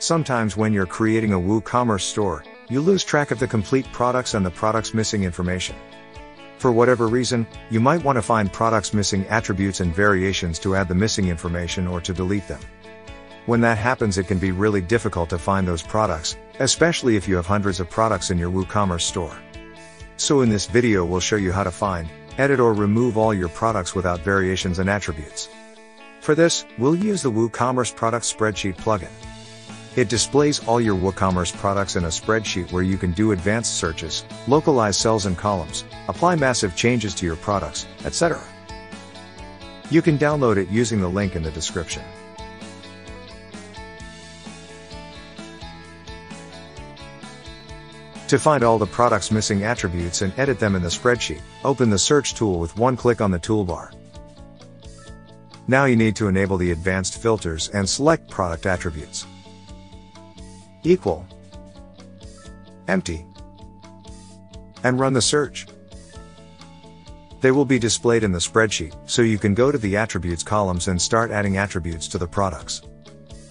Sometimes when you're creating a WooCommerce store, you lose track of the complete products and the product's missing information. For whatever reason, you might want to find products missing attributes and variations to add the missing information or to delete them. When that happens it can be really difficult to find those products, especially if you have hundreds of products in your WooCommerce store. So in this video we'll show you how to find, edit or remove all your products without variations and attributes. For this, we'll use the WooCommerce Product Spreadsheet plugin. It displays all your WooCommerce products in a spreadsheet where you can do advanced searches, localize cells and columns, apply massive changes to your products, etc. You can download it using the link in the description. To find all the product's missing attributes and edit them in the spreadsheet, open the search tool with one click on the toolbar. Now you need to enable the advanced filters and select product attributes. Equal. Empty. And run the search. They will be displayed in the spreadsheet, so you can go to the attributes columns and start adding attributes to the products.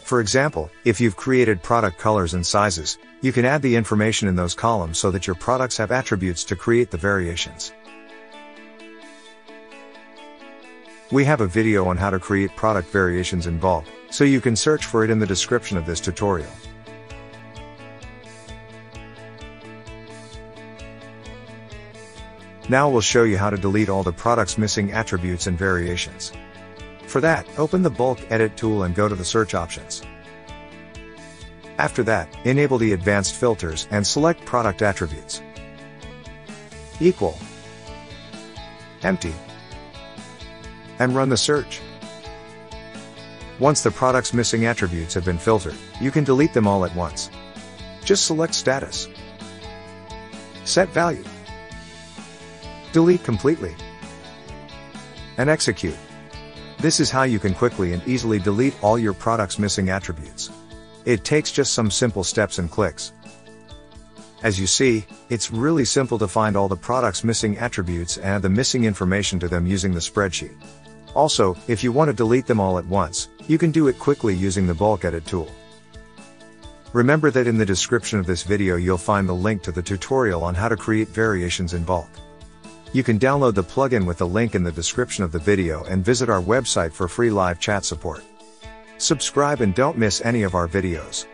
For example, if you've created product colors and sizes, you can add the information in those columns so that your products have attributes to create the variations. We have a video on how to create product variations in bulk, so you can search for it in the description of this tutorial. Now we'll show you how to delete all the product's missing attributes and variations. For that, open the bulk edit tool and go to the search options. After that, enable the advanced filters and select product attributes. Equal. Empty. And run the search. Once the product's missing attributes have been filtered, you can delete them all at once. Just select status. Set value. Delete completely. And execute. This is how you can quickly and easily delete all your product's missing attributes. It takes just some simple steps and clicks. As you see, it's really simple to find all the product's missing attributes and add the missing information to them using the spreadsheet. Also, if you want to delete them all at once, you can do it quickly using the bulk edit tool. Remember that in the description of this video you'll find the link to the tutorial on how to create variations in bulk. You can download the plugin with the link in the description of the video and visit our website for free live chat support. Subscribe and don't miss any of our videos.